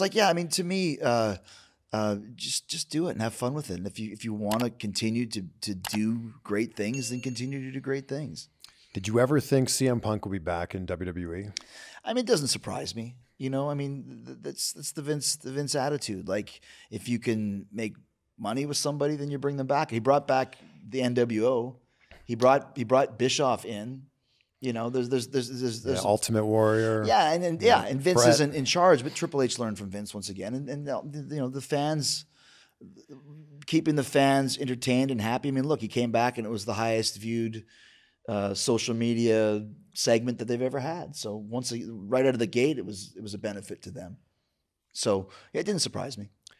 it's like, yeah, I mean, to me, uh, uh, just just do it and have fun with it. And if you if you want to continue to to do great things, then continue to do great things. Did you ever think CM Punk would be back in WWE? I mean, it doesn't surprise me. You know, I mean, th- that's that's the Vince the Vince attitude. Like, if you can make money with somebody, then you bring them back. He brought back the NWO. He brought he brought Bischoff in. You know, there's there's there's there's, there's Yeah, Ultimate Warrior. yeah, and, and yeah, and Vince Bret. isn't in charge, but Triple H learned from Vince once again, and, and you know the fans keeping the fans entertained and happy. I mean, look, he came back and it was the highest viewed uh, social media segment that they've ever had. So once a, right out of the gate, it was it was a benefit to them. So yeah, it didn't surprise me.